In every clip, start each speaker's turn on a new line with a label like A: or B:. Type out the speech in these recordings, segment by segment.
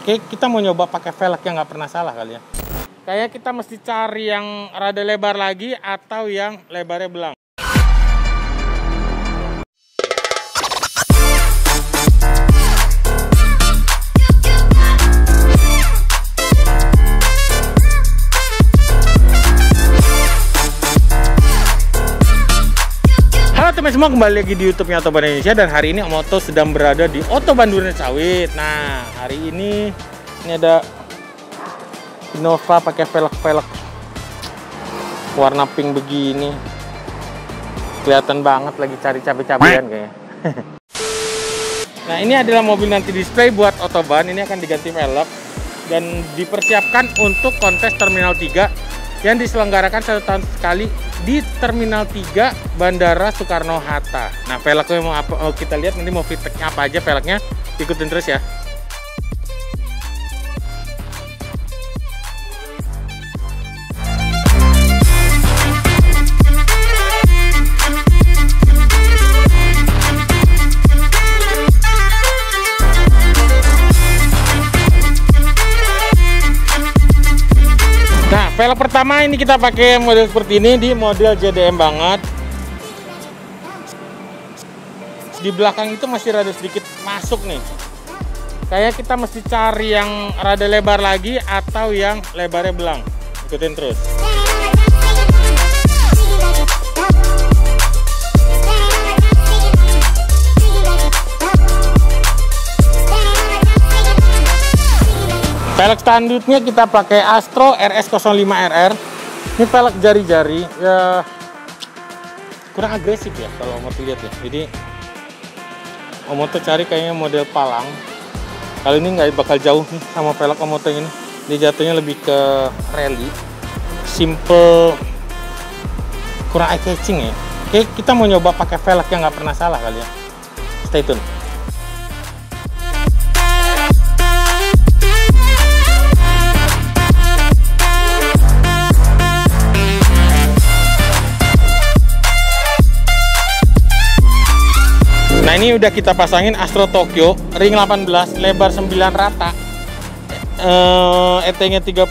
A: Oke, kita mau nyoba pakai velg yang nggak pernah salah kali ya. Kayak kita mesti cari yang rada lebar lagi atau yang lebarnya belang. Teman semua kembali lagi di YouTube-nya Otoban Indonesia dan hari ini Om Oto sedang berada di Otoban Duren Sawit. Nah, hari ini ini ada Innova pakai velg-velg warna pink begini. Kelihatan banget lagi cari cabai-cabean kayaknya. nah, ini adalah mobil nanti display buat Otoban. Ini akan diganti velg dan dipersiapkan untuk kontes Terminal 3 yang diselenggarakan satu tahun sekali di Terminal 3 Bandara Soekarno-Hatta. Nah, velgnya mau apa? Oh, kita lihat nanti mau fitnya apa aja velgnya. Ikutin terus ya. Velg pertama ini kita pakai model seperti ini di model JDM banget. Di belakang itu masih rada sedikit masuk nih. Kayak kita mesti cari yang rada lebar lagi atau yang lebarnya belang. Ikutin terus. Velg selanjutnya kita pakai Astro RS05RR. Ini velg jari-jari ya kurang agresif ya kalau mau lihat ya. Jadi Omoto cari kayaknya model palang. Kali ini nggak bakal jauh nih sama velg Omoto ini. Dia jatuhnya lebih ke rally. Simple kurang eye catching ya. Oke, kita mau nyoba pakai velg yang nggak pernah salah kali ya. Stay tune. Nah ini udah kita pasangin Astro Tokyo ring 18 lebar 9 rata. Eh, ET-nya 37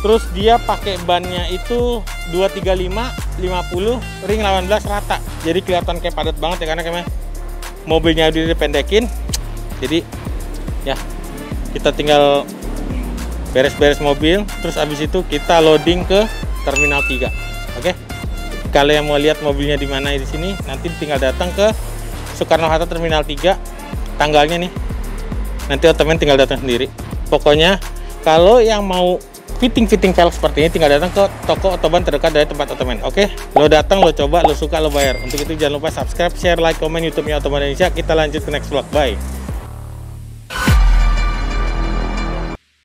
A: terus dia pakai bannya itu 235 50 ring 18 rata. Jadi kelihatan kayak padat banget ya karena kayak mobilnya udah dipendekin. Jadi ya kita tinggal beres-beres mobil. Terus habis itu kita loading ke terminal 3 oke kalau yang mau lihat mobilnya di mana di sini nanti tinggal datang ke Soekarno Hatta Terminal 3 tanggalnya nih. Nanti otomatis tinggal datang sendiri. Pokoknya kalau yang mau fitting-fitting velg seperti ini tinggal datang ke toko otoban terdekat dari tempat otomen oke? Lo datang lo coba lo suka lo bayar. Untuk itu jangan lupa subscribe share like komen youtube nya otoban Indonesia. Kita lanjut ke next vlog. Bye